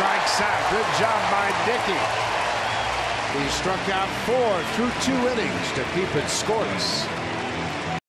strikes out. Good job by Dickey. He struck out four through two innings to keep it scoreless.